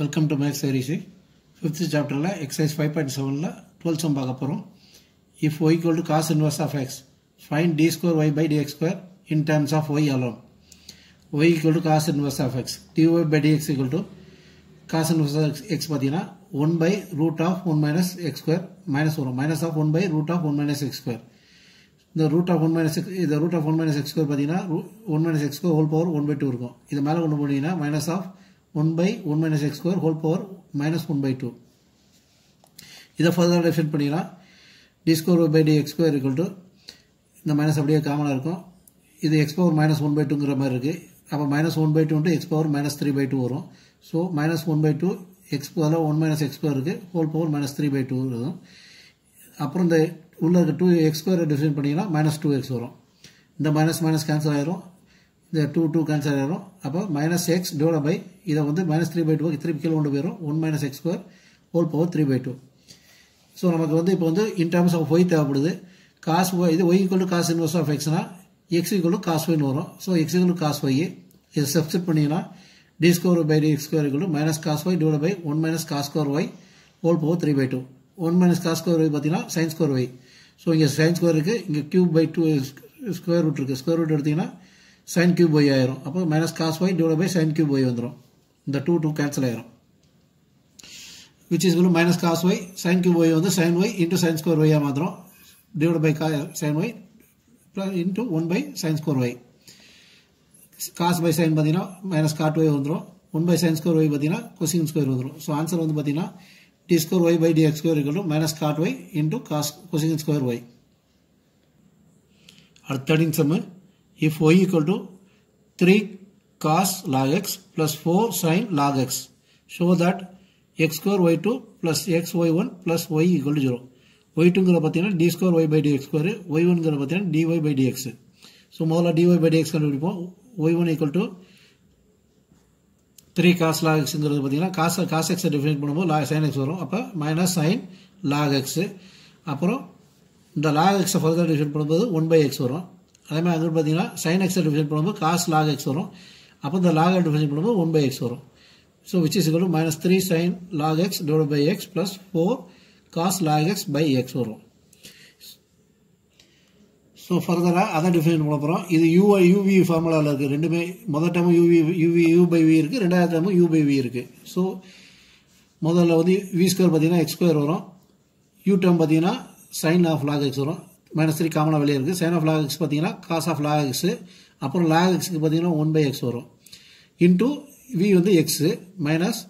Welcome to maths series fifth சாப்டரில் exercise five point செவனில் twelfth sum பார்க்க போகிறோம் if y equal to cos inverse of x find d square y by d x square in terms of y alone y equal to cos inverse of x d y by d x equal to cos inverse of x பார்த்தீங்கன்னா one by root of one minus x square minus வரும். Minus of one by root of one minus x square இந்த root of one minus x இந்த root of one minus x square பார்த்தீங்கன்னா one minus x square whole power one by two இருக்கும். இது மேலே கொண்டு போனீங்கன்னா minus of one by one minus x square whole power minus one by two இதை ஃபர்தராக define பண்ணிக்கலாம் d square by d x square equal to இந்த minus அப்படியே காமனாக இருக்கும். இது x power minus one by டூங்கிற மாதிரி இருக்குது அப்போ minus one by டூன்ட்டு x power minus three by two வரும். So minus one by two x பவரில் ஒன் மைனஸ் எக்ஸ் ஸ்கொயர் இருக்குது whole power minus three by two இருக்கும் அப்புறம் இந்த உள்ள இருக்க டூ எக்ஸ் ஸ்கொயரை டிஃபைன் பண்ணிங்கன்னா மைனஸ் டூ எக்ஸ் வரும். இந்த மைனஸ் மைனஸ் கேன்சல் ஆயிரும். இந்த டூ டூ கேன்சல் ஆகிடும் அப்போ மைனஸ் எக்ஸ் டிவைட் பை இதை வந்து மைனஸ் த்ரீ பை டூ திருப்பி கீழே கொண்டு போயிடும் one minus x square whole power three by two so நமக்கு வந்து இப்போ வந்து இன் டர்ம்ஸ் ஆஃப் ஒய் தேவைப்படுது. காசு ஒய் இது y equal to cos inverse of எக்ஸ்னா x equal to cos ஒய்னு வரும். So x equal to cos y இதை substitute பண்ணிங்கன்னா d square by d x square equal to minus cos y divide by one minus cos square y whole power three by two one minus cos square y பார்த்தீங்கன்னா sine square y so இங்கே sine square இருக்குது இங்கே cube by two square root இருக்குது square root எடுத்திங்கன்னா sine cube y ஆயிரும். அப்போ minus cos y divide by sine cube y வந்துடும் இந்த டூ டூ கேன்சல் ஆயிரும். விச் இஸ் குள்ள minus cos y sine cube y வந்து sine y into sine square ஒய்யாக மாத்திரம். டிவைட் பை கா sine y into one by sine square y cos by sine பார்த்தீங்கன்னா minus cot y வந்துடும் one by sine square y பார்த்தீங்கன்னா cuisine square வந்துடும் so answer வந்து பார்த்தீங்கன்னா d square y by d x square equal to minus cot y into cos cosec square y அடுத்த thirteenth sum if y equal to three cos log x plus four sine log x show that x square y two x x y one plus y equal to zero y டூங்கிற பார்த்தீங்கன்னா d square y by d x square y ஒன்ங்கிற பார்த்தீங்கன்னா d y by x so முதல்ல d y by d கண்டுபிடிப்போம் y one equal to three cos log எக்ஸுங்கிறது பார்த்தீங்கன்னா cos cos எக்ஸை define பண்ணும்போது லா sine x வரும். அப்போ மைனஸ் சைன் லாக் எக்ஸு அப்புறம் இந்த லாக் எக்ஸை ஃபர்தர் டிஃபைன் பண்ணும்போது ஒன் பை எக்ஸ் வரும். அதே மாதிரி அங்கே பார்த்தீங்கன்னா சைன் எக்ஸை டிஃபைன் பண்ணும்போது காஸ் லாக் எக்ஸ் வரும். அப்போ இந்த லாக் டிஃபைன் பண்ணும்போது ஒன் பை எக்ஸ் வரும். So which is equal minus three sine log x divide by x plus four cos log x by x வரும். ஸோ ஃபர்தராக அதை டிஃபைன் பண்ண போகிறோம் இது யூஐ யூவி ஃபார்முலாவில் இருக்குது ரெண்டுமே முதல் டைமும் u v u v u by v இருக்குது ரெண்டாவது டைமும் யூ பை வி இருக்குது ஸோ முதல்ல வந்து வி ஸ்கொயர் பார்த்தீங்கன்னா எக்ஸ் ஸ்கொயர் வரும். யூ டேர்ம் பார்த்தீங்கன்னா சைன் ஆஃப் லாக் எக்ஸ் வரும். மைனஸ் த்ரீ காமனாக வெளியே இருக்குது சைன் ஆஃப் லாக் எக்ஸ் பார்த்தீங்கன்னா காஸ் ஆஃப் லாக் எக்ஸு அப்புறம் லாக் எக்ஸுக்கு பார்த்தீங்கன்னா ஒன் பை எக்ஸ் வரும். இன்டூ வி வந்து எக்ஸு மைனஸ்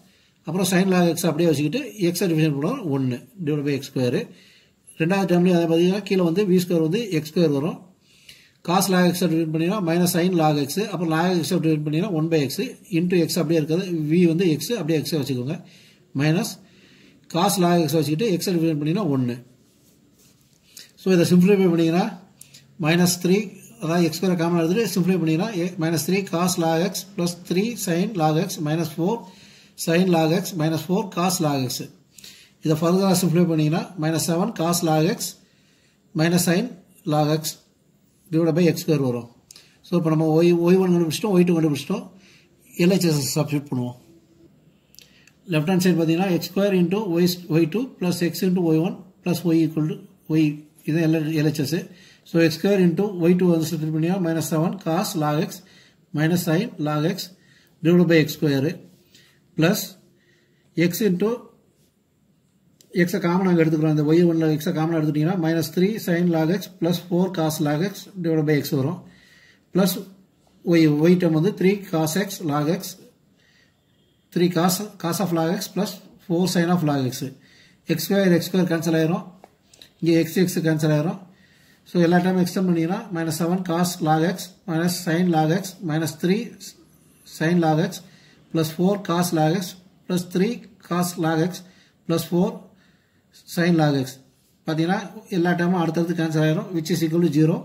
அப்புறம் சைன் லாக் எக்ஸ் அப்படியே வச்சுக்கிட்டு எக்ஸை டிவிஷன் பண்ணுவோம் ஒன்று டிவைட் பை எக்ஸ் ஸ்கொயரு ரெண்டாவது டேர்ம்லேயும் அதே பார்த்தீங்கன்னா கீழே வந்து வி ஸ்கொயர் வந்து எக்ஸ் ஸ்கொயர் வரும். காஸ் லாக் எக்ஸ் டிவைட் பண்ணிங்கன்னா மைனஸ் சைன் லாக் எக்ஸ் அப்புறம் லாக் எக்ஸ் டிவைட் பண்ணிங்கன்னா one by x into x அப்படியே இருக்காது வி வந்து எக்ஸ் அப்படியே எக்ஸை வச்சுக்கோங்க. மைனஸ் காஸ் லாக் எக்ஸ் வச்சுக்கிட்டு எக்ஸை டிவைட் பண்ணிங்கன்னா ஒன்று ஸோ இதை சிம்ப்ளிஃபை பண்ணிங்கன்னா மைனஸ் த்ரீ அதாவது எக்ஸ் ஸ்கொயர் காமன் எடுத்துகிட்டு சிம்பிளிஃபை பண்ணிங்கன்னா minus three cos log x plus three sine log x minus four sine log x minus four cos log x இதை ஃபர்தராக சிம்ப்ளை பண்ணிங்கன்னா minus seven cos log x minus sine log x divide by x square வரும். So இப்போ நம்ம y y one கண்டுபிடிச்சிட்டோம் y two கண்டுபிடிச்சிட்டோம். LHS substitute பண்ணுவோம். Left hand side பார்த்தீங்கன்னா x square into y y two plus x into y one plus y equal to y இது L LHS so x square into y two வந்து substitute பண்ணிங்கன்னா minus seven cos log x minus sine log x divide by x square plus x into எக்ஸை காமனாக எடுத்துக்கிறோம். அந்த y ஒன்ல எக்ஸை காமனாக எடுத்துட்டீங்கன்னா minus three sine log x plus four cos log x divide by x வரும். ப்ளஸ் ஒய் ஒய் டம் வந்து three cos x log x three cos cos of log x plus four sine of log x x square x square cancel ஆயிரும். இங்கே x x cancel ஆகிரும் so எல்லா டைமும் extend பண்ணிங்கன்னா minus seven cos log x minus sine log x minus three sine log x plus four cos log x plus three cos log x plus four sine log x பார்த்தீங்கன்னா எல்லா டைமும் அடுத்தடுத்து cancel ஆகிரும் which is equal to zero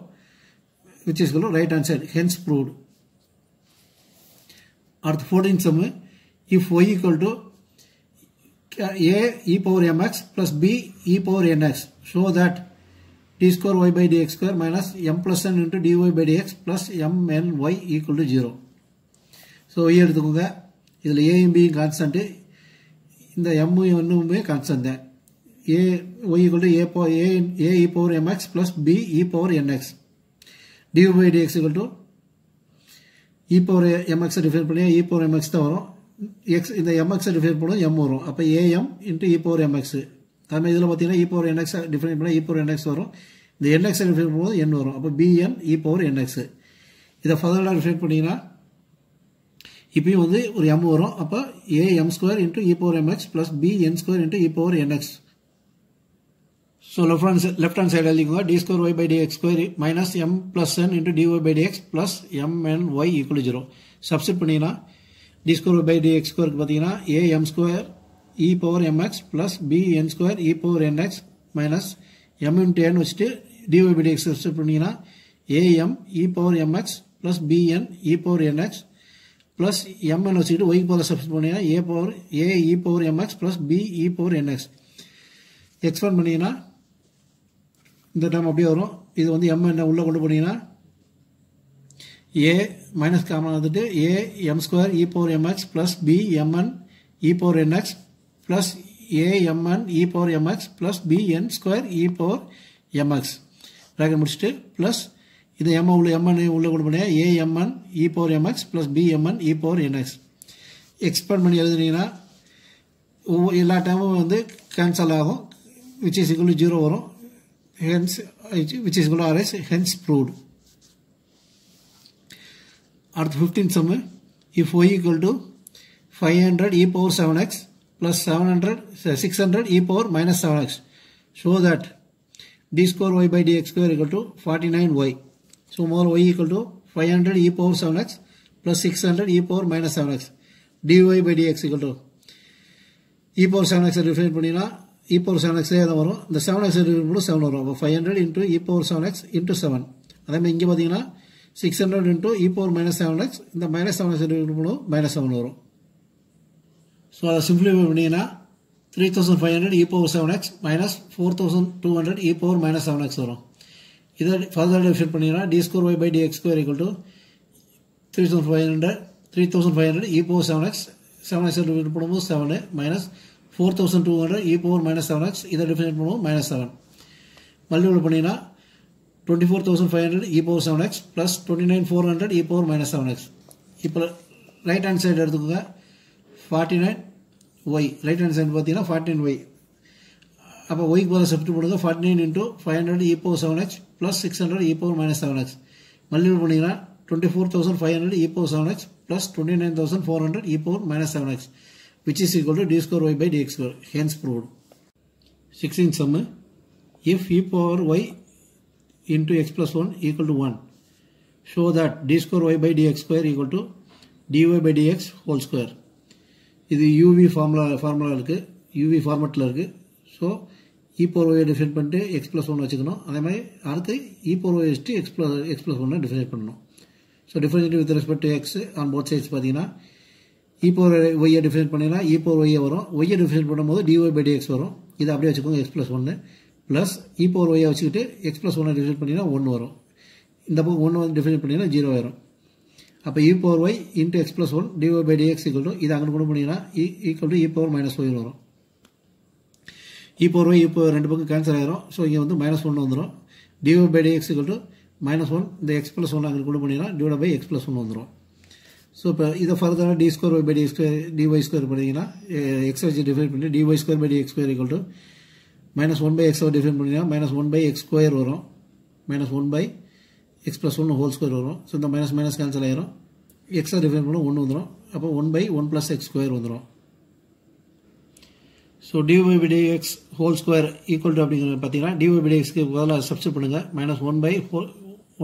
which is equal right hand side hence proved அடுத்து fourteen sum if y equal to a e power m x plus b e power n x show that d square y by dx square minus minus m n into dy d dx plus d x plus m n y zero so y எடுத்துக்கோங்க. இதில் ஏயும் பியும் constant இந்த M என்னுமே constant தான். A Y equal a போ a a e power m x plus b e power n x d y by d x equal e power எம்எக்ஸை define பண்ணி e power mx தான் வரும். X இந்த எம்எக்ஸை define பண்ணும் m வரும். அப்போ a m into e power m x அதுமாதிரி இதில் பார்த்தீங்கன்னா இ பவர் என்எக்ஸ் டிஃபைன் பண்ணால் இ பவர் என்எக்ஸ் வரும். இந்த என்எக்ஸை டிஃபைன் பண்ணும்போது என் வரும். அப்போ பிஎன் இ பவர் என்எக்ஸ் இதை ஃபர்தராக டிஃபைன் பண்ணிங்கன்னா இப்பயும் வந்து ஒரு எம் வரும். அப்போ a m square into e power m x plus b n square into e power n x so left hand left hand side எழுதிக்கோங்க. D square y by d x square minus m plus n into d by d plus m n y equal zero substitute பண்ணிங்கன்னா d square by d x ஸ்கொயருக்கு பார்த்தீங்கன்னா a m square e power m x plus b n square e power n x minus m into n வச்சுட்டு d y by பண்ணிங்கன்னா a m e power m x plus b n e power n x plus m n வச்சுக்கிட்டு ஒய்க்கு power substitute பண்ணிங்கன்னா a power a e power m x plus b e power n x expand பண்ணிங்கன்னா இந்த time அப்படியே வரும். இது வந்து எம்என்ன உள்ளே கொண்டு போனீங்கன்னா ஏ மைனஸ் காமன் வந்துட்டு a m square e power m x plus b m n e power n x plus a m n e power m x plus b n square e power m x bracket முடிச்சுட்டு plus இது m உள்ள MN உள்ள கொண்டு a m n a m n e power m x plus b m n e power n x expand பண்ணி எழுதுனீங்கன்னா ஒவ்வொரு எல்லா டைமும் வந்து கேன்சல் ஆகும். விச் இஸ் இக்குவல் ஜீரோ வரும். Hence which is equal R S hence proved. At 15th sum if y equal to 500 e power 7x plus 700 600 e power minus 7x show that d square y by dx square equal to 49y so more y equal to 500 e power 7x plus 600 e power minus 7x dy by dx equal to e power 7x define பண்ணினா இ power seven எக்ஸே தான் வரும் இந்த seven x இருக்கும்போது seven வரும் அப்போ five hundred into e power seven x into seven அதேமாதிரி இங்கே பார்த்தீங்கன்னா six hundred into e power minus seven x இந்த மைனஸ் செவன் எக்ஸ் இருக்கும்போது மைனஸ் செவன் வரும். ஸோ அதை சிம்பிளிஃபை பண்ணிங்கன்னா three thousand five hundred e power seven x minus four thousand two hundred e power minus seven x வரும். இதை further define பண்ணிங்கன்னா d square y by d x square equal to three thousand five hundred three thousand five hundred e power seven x seven x பண்ணும்போது seven minus four thousand two hundred e power minus seven x இதை define பண்ணுவோம் minus seven multiple பண்ணிங்கன்னா twenty four thousand five hundred e power seven x plus twenty nine four hundred e power minus seven இப்போ right hand side எடுத்துக்கோங்க. Forty nine y right hand side பார்த்தீங்கன்னா forty nine y அப்போ ஒய்க்கு போகிற செப்ட் போடுங்க. Forty nine into five hundred e power seven x plus six hundred e power minus seven x multiple பண்ணிங்கன்னா twenty four thousand five hundred e power seven x plus twenty nine thousand four hundred e power minus seven x which is equal to d square y by dx square. Hence proved. 16th sum. If e power y into x plus 1 equal to 1 show that d square y by dx square equal to dy by dx whole square. இது uv formula formula இருக்கு. Uv ஃபார்மெட்டில் இருக்கு. So e power y define பண்ணிட்டு x plus one வச்சுக்கணும். அதே மாதிரி அடுத்து e power y வச்சுட்டு எக்ஸ் ப்ளஸ் எக்ஸ் ப்ளஸ் ஒன்னை டிஃபைன் பண்ணணும். So define with respect to x on both sides பார்த்தீங்கன்னா இ பவர் ஒய்யை டிஃபைன் பண்ணினா இ பவர் ஒய்யை வரும். ஒய்யை டிஃபைன் பண்ணும்போது டிஒய் பை டிஎக்ஸ் வரும். இதை அப்படியே வச்சுக்கோங்க எக்ஸ் ப்ளஸ் ஒன்று ப்ளஸ் இ பவர் ஒய்யை வச்சுக்கிட்டு எக்ஸ் ப்ளஸ் ஒன்னை டிஃபைன் பண்ணிங்கன்னா ஒன்று வரும். இந்த பக்கம் ஒன்று வந்து டிஃபைன் பண்ணிங்கன்னா ஜீரோ ஆயிரும். அப்போ e power y into x plus one d y by d x equal to இதை அங்கே கொண்டு பண்ணிங்கன்னா equal to e power minus y வரும். இ பவர் ஒய் இப்போ ரெண்டு பக்கம் கேன்சல் ஆயிரும். ஸோ இங்கே வந்து மைனஸ் ஒன்று வந்துடும் d y by d x equal to minus one இந்த எக்ஸ் ப்ளஸ் ஒன் அங்கே கொண்டு பண்ணிங்கன்னா divide by x plus one வந்துடும் ஸோ இப்போ இதை ஃபர்தராக d square y by d square d y square பண்ணிங்கன்னா எக்ஸ் வச்சு டிஃபைன் பண்ணி d y square by d x square equal to minus one by x define பண்ணிங்கன்னா minus one by x square வரும். Minus one by x plus ஒன்று whole square வரும். So இந்த minus minus cancel ஆயிரும். எக்ஸை define பண்ண ஒன்று வந்துடும் அப்போ one by one plus x square வந்துடும் so d y by d x whole square equal to அப்படிங்கிறது பார்த்தீங்கன்னா டிஒய் பை டிஎக்ஸ்க்கு பதிலாக சப்ஸ்ட் பண்ணுங்கள் minus one by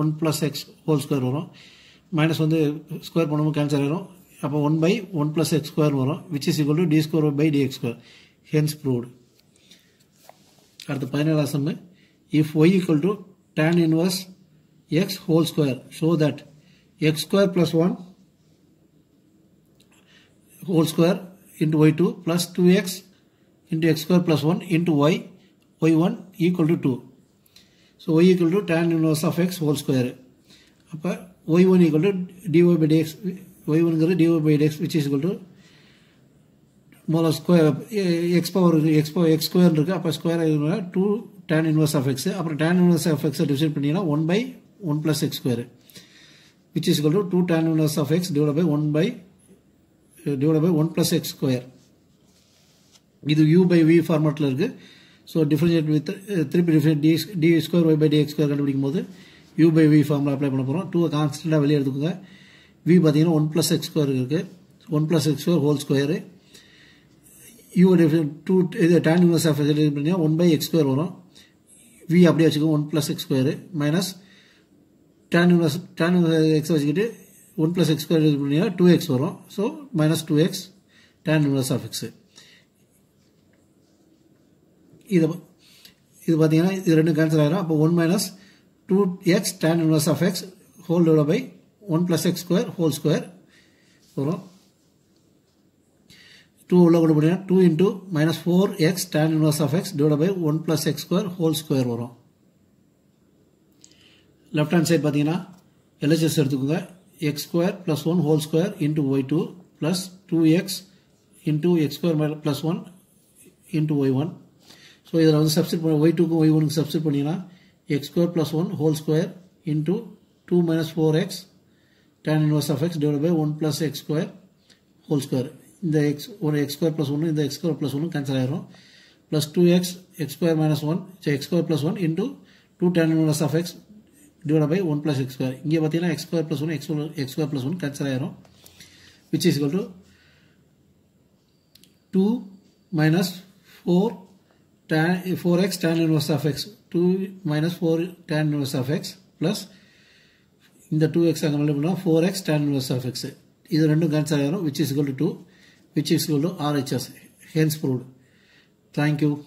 one plus x whole square வரும். மைனஸ் வந்து ஸ்கொயர் பண்ணும்போது கேன்சல் ஆயிரும். அப்போ one by one plus x square வரும் which is equal to d square by d x square hence proved அடுத்து பதினேழாம் sum. If y equal to tan inverse x whole square show that x square plus one whole square into y two plus two x into x square plus one into y y one equal to two so y equal to tan inverse of x whole square அப்போ y one equal to d y by d x y ஒன்ங்கிறது d y by d x which is equal to முதல்ல square x power x power x square இருக்குது அப்போ square two tan inverse of x அப்புறம் tan inverse of எக்ஸை division பண்ணிங்கன்னா one by one plus x square which is to two tan inverse of x divide by one by divide by one plus x square இது u by v ஃபார்மேட்டில் இருக்குது so differentiate with திருப்பி differentiate d d square y by d x square கண்டுபிடிக்கும் போது u by v formula apply பண்ண போகிறோம் two கான்ஸ்டண்ட்டாக வெளியே எடுத்துக்கோங்க. வி பார்த்தீங்கன்னா ஒன் ப்ளஸ் எக்ஸ் ஸ்கொயர் இருக்குது one plus x square whole square u two இது டேன் இன்வர்ஸ் ஆஃப் எக்ஸ் பண்ணிங்கன்னா ஒன் பை எக்ஸ் ஸ்கொயர் வரும். வி அப்படியே வச்சுக்கோங்க one plus x square minus tan inverse tan inverse x வச்சுக்கிட்டு one plus x square பண்ணிங்கன்னா two x வரும். So minus two x tan inverse of x இது இது பார்த்தீங்கன்னா இது ரெண்டும் கேன்சல் ஆகிடும் அப்போ one minus two x tan inverse of x whole divide by one plus x square whole square வரும். டூ உள்ள கொண்டு போனீங்கன்னா two into minus four x tan inverse of x divide by one plus x square whole square வரும். Left hand side பார்த்தீங்கன்னா LHS எடுத்துக்கோங்க. X square plus one whole square into y two plus two x into x square plus one into y one so இதில் வந்து substitute பண்ண y டூக்கும் y ஒனுக்கு substitute பண்ணிங்கன்னா x square plus one whole square into two minus four x tan inverse of x divide by one plus x square whole square இந்த x ஒரு x square plus ஒன்று இந்த x square plus ஒன்று cancel ஆயிரும். Plus two x x square minus one x square plus one into two tan inverse of x divide by one plus x square இங்கே பார்த்தீங்கன்னா x square plus one x x square plus one cancel ஆயிரும். Which is equal to two minus four tan 4x tan inverse of x. 2 minus 4 tan inverse of x plus இந்த 2x அங்கே multi பண்ணால் 4x tan inverse of x. இது ரெண்டும் cancel ஆகிடும் which is equal to 2 which is equal to RHS hence proved thank you